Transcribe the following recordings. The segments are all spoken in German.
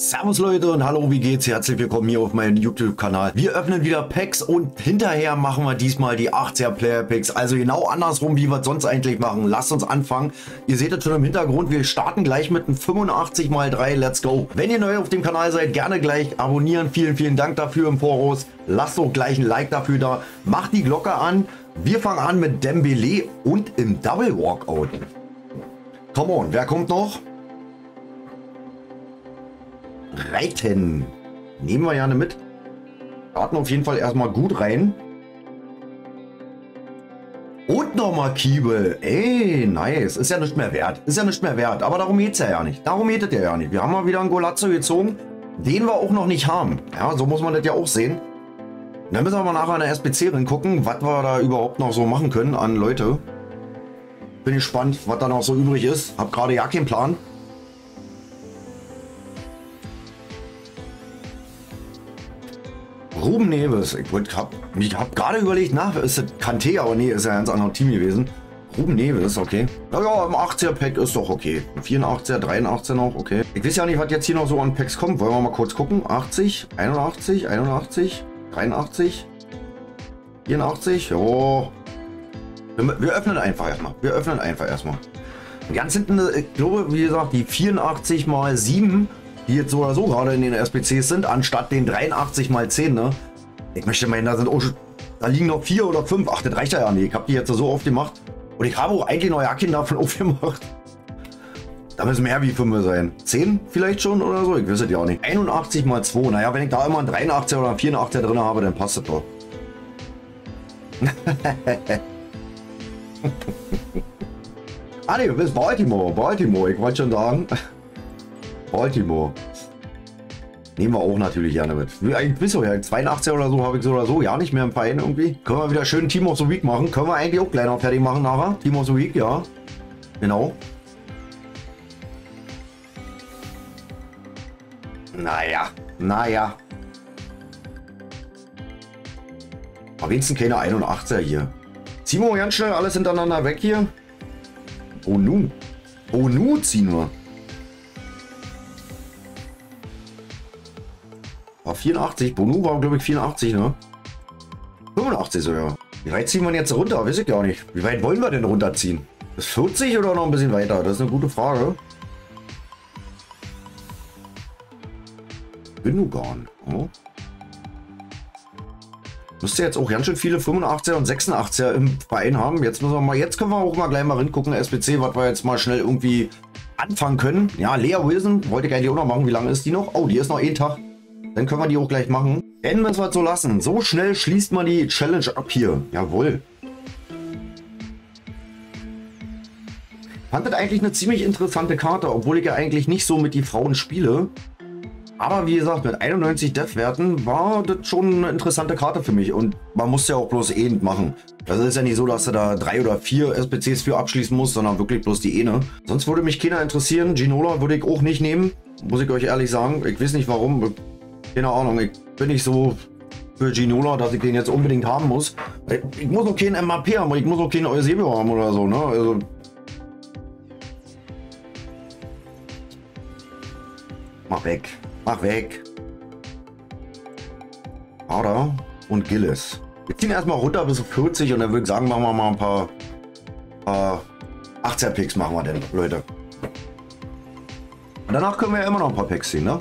Servus Leute und hallo, wie geht's? Herzlich willkommen hier auf meinem YouTube-Kanal. Wir öffnen wieder Packs und hinterher machen wir diesmal die 80er Player Packs. Also genau andersrum, wie wir es sonst eigentlich machen. Lasst uns anfangen. Ihr seht es schon im Hintergrund, wir starten gleich mit einem 85 x 3. Let's go. Wenn ihr neu auf dem Kanal seid, gerne gleich abonnieren. Vielen, vielen Dank dafür im Voraus. Lasst doch gleich ein Like dafür da. Macht die Glocke an. Wir fangen an mit Dembele und im Double Walkout. Come on, wer kommt noch? Reiten. Nehmen wir gerne mit. Starten auf jeden Fall erstmal gut rein. Und nochmal Kiebel. Ey, nice. Ist ja nicht mehr wert. Ist ja nicht mehr wert. Aber darum geht es ja ja nicht. Darum geht es ja ja nicht. Wir haben mal wieder einen Golazzo gezogen, den wir auch noch nicht haben. Ja, so muss man das ja auch sehen. dann müssen wir mal nachher an der SPC gucken, was wir da überhaupt noch so machen können an Leute. Bin gespannt, was da noch so übrig ist. Hab gerade ja keinen Plan. Ruben Neves. Ich, hab, ich hab gerade überlegt, nach, ist das Kante, aber nee, ist ja ein ganz anderes Team gewesen. Ruben Neves, okay. Naja, im 80er-Pack ist doch okay. 84er, 83er noch, okay. Ich weiß ja nicht, was jetzt hier noch so an Packs kommt. Wollen wir mal kurz gucken. 80, 81, 81, 83, 84, jo. Wir, wir öffnen einfach erstmal. Wir öffnen einfach erstmal. Ganz hinten, ich glaube, wie gesagt, die 84 mal 7 die jetzt so oder so gerade in den SPCs sind, anstatt den 83 mal 10, ne? Ich möchte meinen, da sind auch schon, da liegen noch vier oder fünf. Ach, das reicht ja nicht. Ich habe die jetzt so oft gemacht. Und ich habe auch eigentlich neue Akin davon aufgemacht. Da müssen mehr wie 5 sein. 10 vielleicht schon oder so? Ich weiß es ja auch nicht. 81 mal 2. Naja, wenn ich da immer einen 83 oder einen 84 drin habe, dann passt das doch. ah ne, du bist Baltimore. Baltimore, ich wollte schon sagen. Baltimore. Nehmen wir auch natürlich gerne mit. Ich weiß ja, 82 oder so habe ich so oder so ja nicht mehr im Verein irgendwie. Können wir wieder schön Team of the Week machen. Können wir eigentlich auch noch fertig machen nachher. Team of the Week, ja. Genau. Naja, naja. Aber wenigstens keine 81er hier. Ziehen wir ganz schnell alles hintereinander weg hier. Oh nu. Oh nu ziehen wir. 84. Bonu war, glaube ich, 84, ne? 85 sogar. Wie weit ziehen wir jetzt runter? Weiß ich gar nicht. Wie weit wollen wir denn runterziehen? Bis 40 oder noch ein bisschen weiter? Das ist eine gute Frage. Gündogan. Oh. Müsste jetzt auch ganz schön viele 85er und 86er im Verein haben. Jetzt müssen wir mal, jetzt können wir auch mal gleich mal hingucken, SPC, was wir jetzt mal schnell irgendwie anfangen können. Ja, Lea Wilson wollte ich eigentlich auch noch machen. Wie lange ist die noch? Oh, die ist noch einen Tag. Dann können wir die auch gleich machen. Müssen wir es so lassen. So schnell schließt man die Challenge ab hier. Jawohl. Fand das eigentlich eine ziemlich interessante Karte, obwohl ich ja eigentlich nicht so mit die Frauen spiele. Aber wie gesagt, mit 91 Death-Werten war das schon eine interessante Karte für mich. Und man muss ja auch bloß eh machen. Das ist ja nicht so, dass du da drei oder vier SPCs für abschließen musst, sondern wirklich bloß die eine. Sonst würde mich keiner interessieren. Ginola würde ich auch nicht nehmen. Muss ich euch ehrlich sagen. Ich weiß nicht warum. Keine Ahnung, ich bin nicht so für Ginola, dass ich den jetzt unbedingt haben muss. Ich muss auch keinen MAP haben, ich muss auch keinen Eusebio haben oder so, ne? Also Mach weg. Mach weg. Ada und Gillis. Wir ziehen erstmal runter bis 40 und dann würde ich sagen, machen wir mal ein paar, paar 18 Picks machen wir denn, Leute. Und danach können wir ja immer noch ein paar Picks ziehen, ne?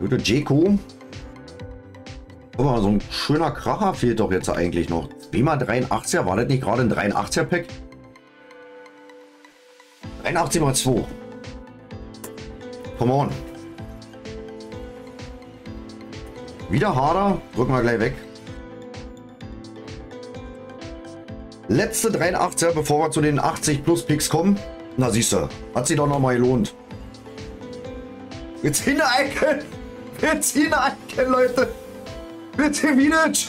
Gute Jeko. Mal, so ein schöner Kracher fehlt doch jetzt eigentlich noch. Wie mal 83er, war das nicht gerade ein 83er Pack? 83 mal 2. Come on. Wieder harder. Drücken wir gleich weg. Letzte 83er, bevor wir zu den 80 plus Picks kommen. Na siehst du, hat sich doch noch mal gelohnt. Jetzt hinein! Wir ziehen ein, Leute. Wir ziehen Vidic.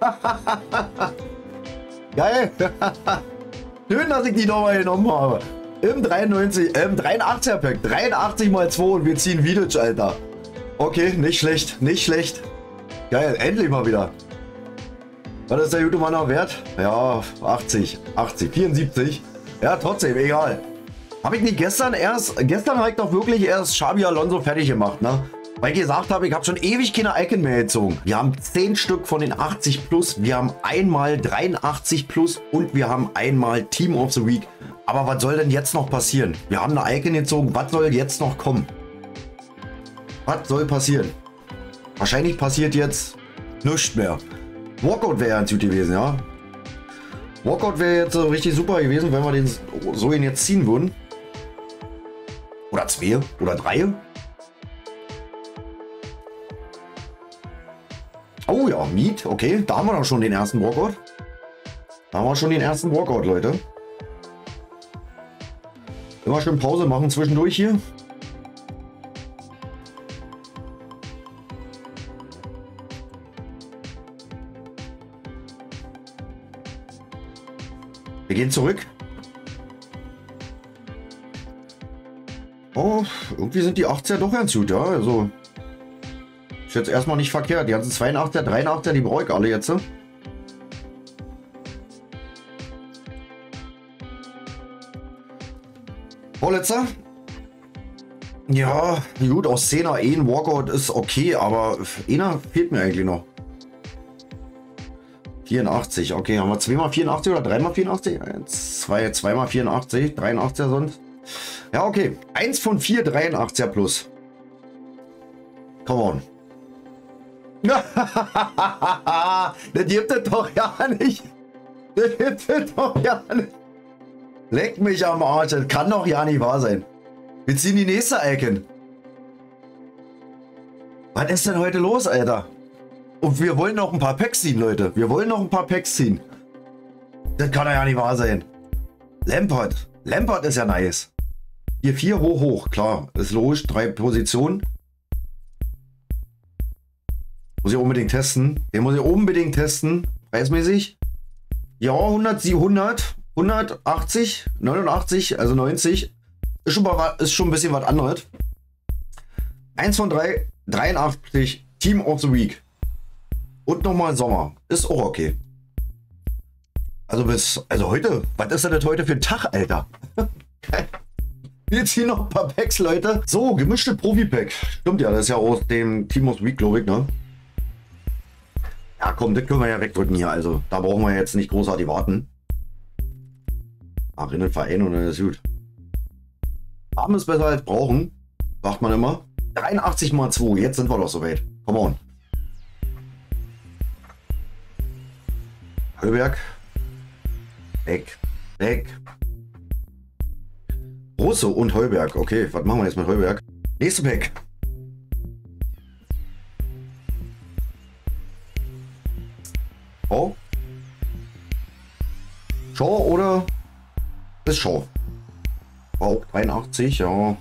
Geil. Schön, dass ich die nochmal genommen habe. Im 93, äh, im 83er Pack. 83 mal 2 und wir ziehen Vidic, Alter. Okay, nicht schlecht, nicht schlecht. Geil, endlich mal wieder. Was ist der gute Mann noch wert? Ja, 80, 80, 74. Ja, trotzdem, egal. Habe ich nicht gestern erst, gestern habe ich doch wirklich erst Xabi Alonso fertig gemacht, ne? Weil ich gesagt habe, ich habe schon ewig keine Icon mehr gezogen. Wir haben 10 Stück von den 80 plus, wir haben einmal 83 plus und wir haben einmal Team of the Week. Aber was soll denn jetzt noch passieren? Wir haben eine Icon gezogen, was soll jetzt noch kommen? Was soll passieren? Wahrscheinlich passiert jetzt nichts mehr. Walkout wäre ja gut gewesen, ja. Walkout wäre jetzt so richtig super gewesen, wenn wir den so ihn jetzt ziehen würden. Oder zwei oder drei. Oh ja, Meat, okay. Da haben wir doch schon den ersten Walkout. Da haben wir schon den ersten Walkout, Leute. Immer schön Pause machen zwischendurch hier. Wir gehen zurück. Oh, irgendwie sind die 80er doch ganz gut, ja. Also, ist jetzt erstmal nicht verkehrt. Die ganzen 82er, 83er, die brauche ich alle jetzt. Vorletzter. Ja, gut, aus 10er eh ein Walkout ist okay, aber einer fehlt mir eigentlich noch. 84, okay, haben wir zweimal 84 oder dreimal 84? Zwei, zweimal 84, 83er sonst. Ja, okay. Eins von vier 83er plus. Come on. das gibt es doch ja nicht. Das gibt es doch ja nicht. Leck mich am Arsch. Das kann doch ja nicht wahr sein. Wir ziehen die nächste Icon. Was ist denn heute los, Alter? Und wir wollen noch ein paar Packs ziehen, Leute. Wir wollen noch ein paar Packs ziehen. Das kann doch ja nicht wahr sein. Lampard. Lampard ist ja nice. Hier vier hoch, hoch. Klar, ist logisch. Drei Positionen. Muss ich unbedingt testen. Den muss ich unbedingt testen. Preismäßig. Ja, 100, 100, 180, 89, also 90. Ist schon, ist schon ein bisschen was anderes. 1 von 3, 83, Team of the Week. Und nochmal Sommer. Ist auch okay. Also bis, also heute, was ist das heute für ein Tag, Alter? Wir ziehen noch ein paar Packs, Leute. So, gemischte Profi-Pack. Stimmt ja, das ist ja aus dem Team of the Week, glaube ich, ne? Ja, komm, das können wir ja wegdrücken hier. Also, da brauchen wir jetzt nicht großartig warten. Ach, in den Verein und dann ist gut. Haben ist besser als brauchen, sagt man immer. 83 mal 2, jetzt sind wir doch soweit. Come on. Höllberg. Weg. Weg. Russo und Heuberg. Okay, was machen wir jetzt mit Heuberg? Nächste Pack. Shaw oder? Ist Shaw. Auch 83, ja.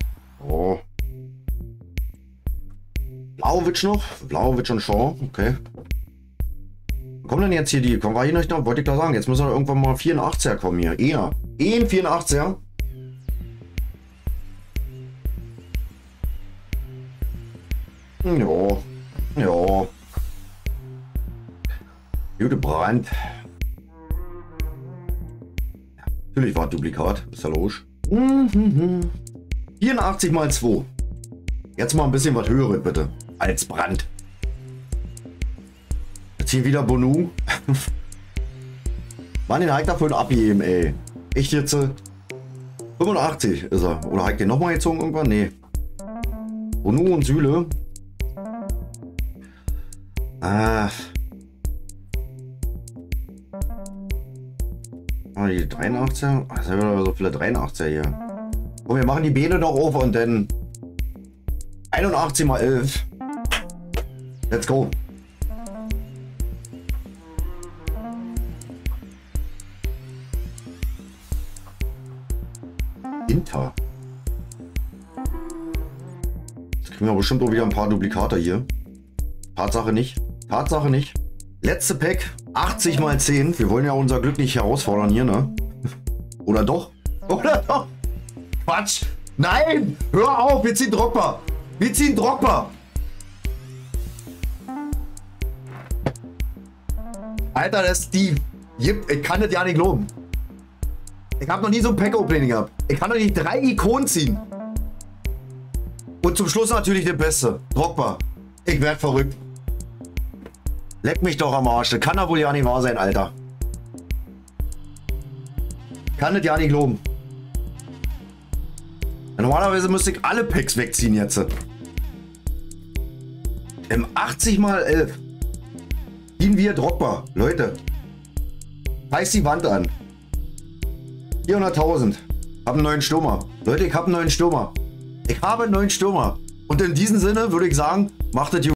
Oh. Blauwitsch noch. Blauwitsch und Shaw. Okay. Kommen denn jetzt hier die? Kommen wir hier noch? Wollte ich da sagen. Jetzt müssen wir irgendwann mal 84er kommen hier. Eher. Eh 84er. Ja. Ja. Gute Brand. Natürlich war Duplikat, ist ja logisch. 84 mal 2. Jetzt mal ein bisschen was höheres bitte. Als Brand. Jetzt hier wieder Bonu. Mann, den Hike dafür abgeben, ey. Echt jetzt? 85 ist er. Oder Hike den nochmal gezogen irgendwann? Nee. Bonu und Sühle. Ah. Oh, die 83er? Ach, sind aber so viele 83er hier. Und wir machen die Beine noch auf und dann 81 mal 11. Let's go. Inter. Jetzt kriegen wir bestimmt auch wieder ein paar Duplikate hier. Tatsache nicht. Tatsache nicht. Letzte Pack. 80 mal 10. Wir wollen ja unser Glück nicht herausfordern hier, ne? Oder doch? Oder doch? Quatsch. Nein! Hör auf, wir ziehen Drogba. Wir ziehen Drogba. Alter, das ist Steve. Ich kann das ja nicht loben. Ich habe noch nie so ein Pack-Opening gehabt. Ich kann doch nicht drei Ikonen ziehen. Und zum Schluss natürlich der Beste. Drogba. Ich werd verrückt. Leck mich doch am Arsch. Das kann doch wohl ja nicht wahr sein, Alter. Kann das ja nicht loben. Normalerweise müsste ich alle Packs wegziehen jetzt. Im 80 mal 11. Ziehen wir Drogba. Leute. Reiß die Wand an. 400.000. Hab einen neuen Stürmer. Leute, ich hab einen neuen Stürmer. Ich habe einen neuen Stürmer. Und in diesem Sinne würde ich sagen, macht es gut.